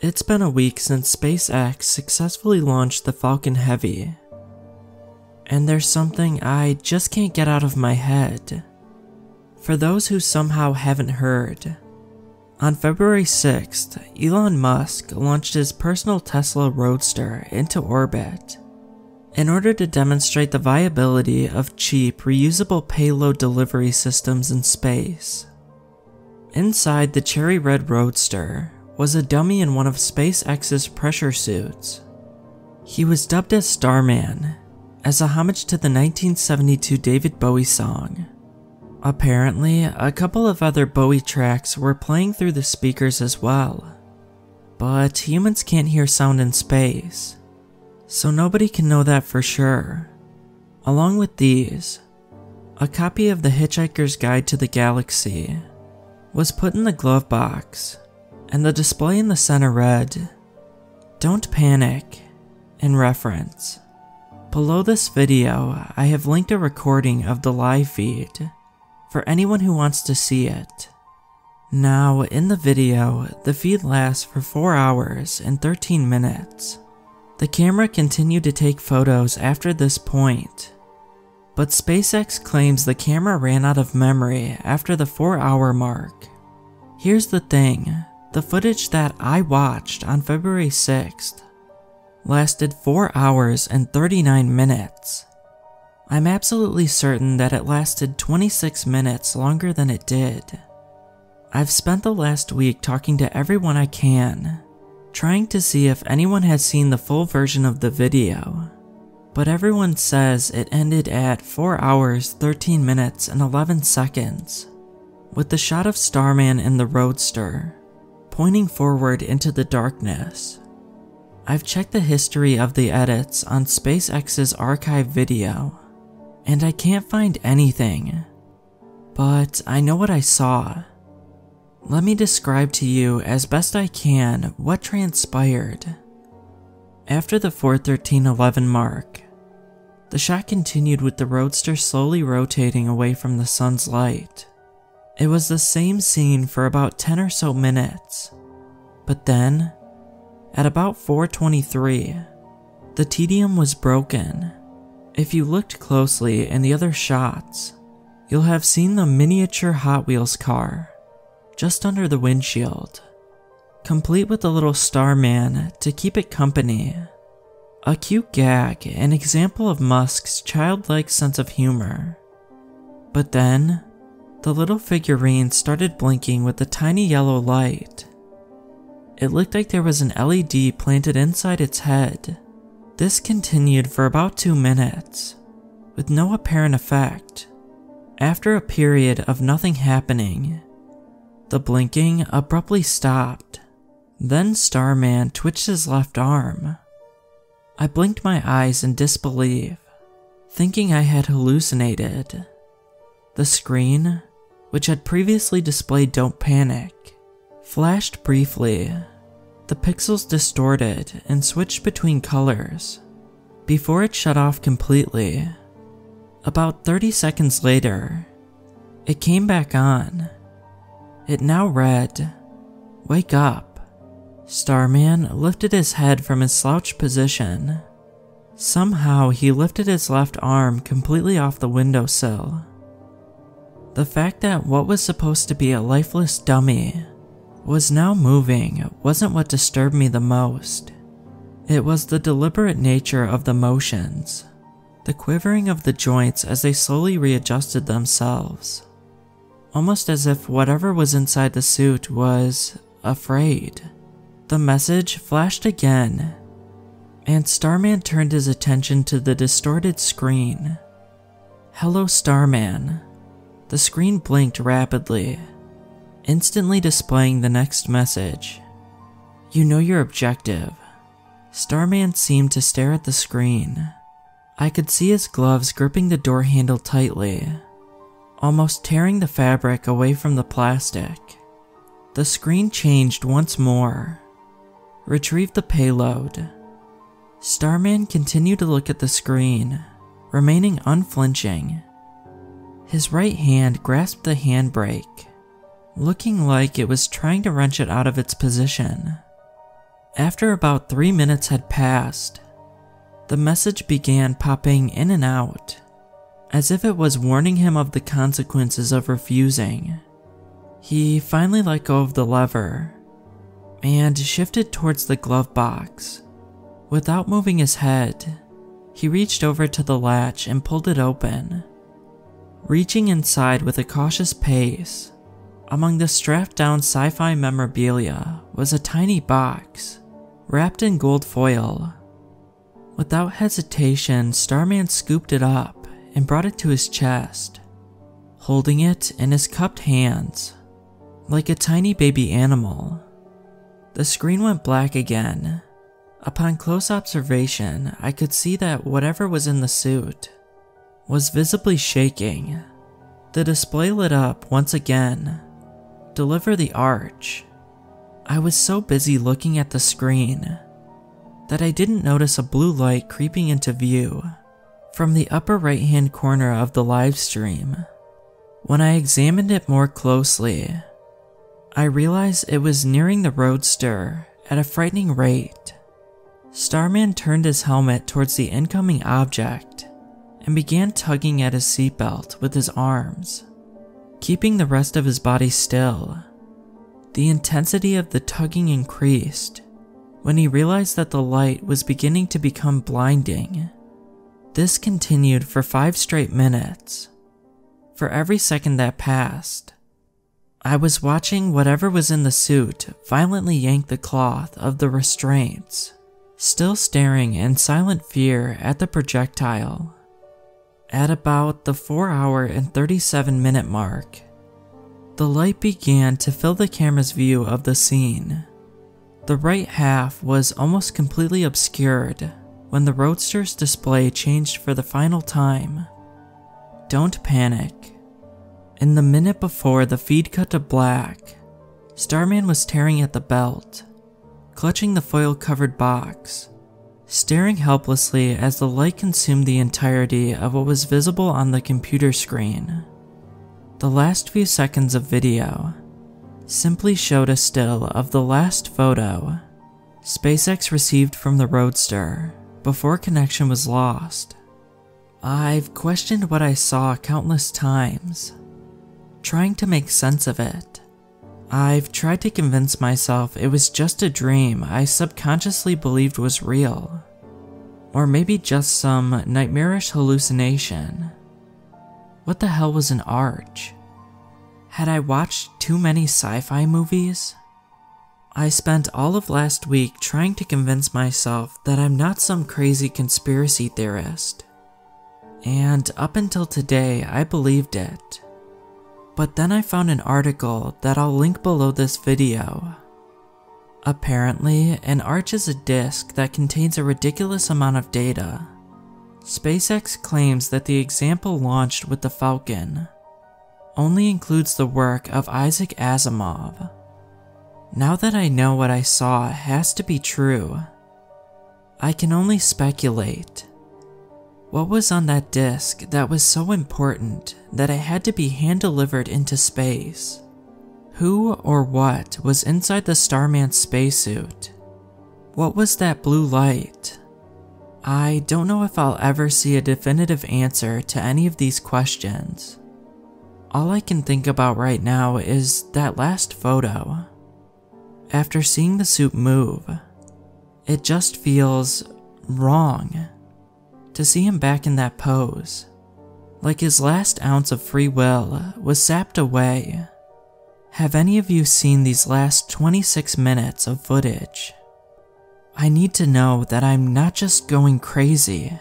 It's been a week since SpaceX successfully launched the Falcon Heavy. And there's something I just can't get out of my head. For those who somehow haven't heard, on February 6th, Elon Musk launched his personal Tesla Roadster into orbit in order to demonstrate the viability of cheap, reusable payload delivery systems in space. Inside the cherry red Roadster was a dummy in one of SpaceX's pressure suits. He was dubbed as Starman, as a homage to the 1972 David Bowie song. Apparently, a couple of other Bowie tracks were playing through the speakers as well. But humans can't hear sound in space, so nobody can know that for sure. Along with these, a copy of The Hitchhiker's Guide to the Galaxy was put in the glove box and the display in the center read, Don't panic, in reference. Below this video, I have linked a recording of the live feed for anyone who wants to see it. Now, in the video, the feed lasts for 4 hours and 13 minutes. The camera continued to take photos after this point, but SpaceX claims the camera ran out of memory after the 4 hour mark. Here's the thing the footage that I watched on February 6th lasted 4 hours and 39 minutes. I'm absolutely certain that it lasted 26 minutes longer than it did. I've spent the last week talking to everyone I can, trying to see if anyone has seen the full version of the video, but everyone says it ended at 4 hours 13 minutes and 11 seconds, with the shot of Starman in the Roadster pointing forward into the darkness. I've checked the history of the edits on SpaceX's archive video, and I can't find anything. But I know what I saw. Let me describe to you as best I can what transpired. After the 41311 mark, the shot continued with the roadster slowly rotating away from the sun's light. It was the same scene for about 10 or so minutes. But then, at about 423, the tedium was broken. If you looked closely in the other shots, you'll have seen the miniature Hot Wheels car just under the windshield, complete with a little starman to keep it company. A cute gag, an example of Musk's childlike sense of humor. But then, the little figurine started blinking with a tiny yellow light. It looked like there was an LED planted inside its head. This continued for about two minutes, with no apparent effect. After a period of nothing happening, the blinking abruptly stopped. Then Starman twitched his left arm. I blinked my eyes in disbelief, thinking I had hallucinated. The screen which had previously displayed Don't Panic, flashed briefly. The pixels distorted and switched between colors before it shut off completely. About 30 seconds later, it came back on. It now read, Wake up. Starman lifted his head from his slouched position. Somehow, he lifted his left arm completely off the windowsill the fact that what was supposed to be a lifeless dummy was now moving wasn't what disturbed me the most. It was the deliberate nature of the motions, the quivering of the joints as they slowly readjusted themselves. Almost as if whatever was inside the suit was afraid. The message flashed again, and Starman turned his attention to the distorted screen. Hello, Starman. The screen blinked rapidly, instantly displaying the next message. You know your objective. Starman seemed to stare at the screen. I could see his gloves gripping the door handle tightly, almost tearing the fabric away from the plastic. The screen changed once more. Retrieve the payload. Starman continued to look at the screen, remaining unflinching. His right hand grasped the handbrake, looking like it was trying to wrench it out of its position. After about three minutes had passed, the message began popping in and out, as if it was warning him of the consequences of refusing. He finally let go of the lever and shifted towards the glove box. Without moving his head, he reached over to the latch and pulled it open. Reaching inside with a cautious pace, among the strapped down sci fi memorabilia was a tiny box wrapped in gold foil. Without hesitation, Starman scooped it up and brought it to his chest, holding it in his cupped hands like a tiny baby animal. The screen went black again. Upon close observation, I could see that whatever was in the suit was visibly shaking. The display lit up once again. Deliver the arch. I was so busy looking at the screen that I didn't notice a blue light creeping into view from the upper right hand corner of the live stream. When I examined it more closely, I realized it was nearing the roadster at a frightening rate. Starman turned his helmet towards the incoming object and began tugging at his seatbelt with his arms, keeping the rest of his body still. The intensity of the tugging increased when he realized that the light was beginning to become blinding. This continued for five straight minutes. For every second that passed, I was watching whatever was in the suit violently yank the cloth of the restraints, still staring in silent fear at the projectile. At about the 4 hour and 37 minute mark, the light began to fill the camera's view of the scene. The right half was almost completely obscured when the Roadster's display changed for the final time. Don't panic. In the minute before the feed cut to black, Starman was tearing at the belt, clutching the foil covered box, staring helplessly as the light consumed the entirety of what was visible on the computer screen. The last few seconds of video simply showed a still of the last photo SpaceX received from the Roadster before connection was lost. I've questioned what I saw countless times, trying to make sense of it. I've tried to convince myself it was just a dream I subconsciously believed was real. Or maybe just some nightmarish hallucination. What the hell was an arch? Had I watched too many sci fi movies? I spent all of last week trying to convince myself that I'm not some crazy conspiracy theorist. And up until today, I believed it. But then I found an article that I'll link below this video. Apparently, an arch is a disk that contains a ridiculous amount of data. SpaceX claims that the example launched with the Falcon only includes the work of Isaac Asimov. Now that I know what I saw has to be true, I can only speculate. What was on that disk that was so important that it had to be hand delivered into space? Who or what was inside the Starman spacesuit? What was that blue light? I don't know if I'll ever see a definitive answer to any of these questions. All I can think about right now is that last photo. After seeing the suit move, it just feels wrong to see him back in that pose, like his last ounce of free will was sapped away. Have any of you seen these last 26 minutes of footage? I need to know that I'm not just going crazy.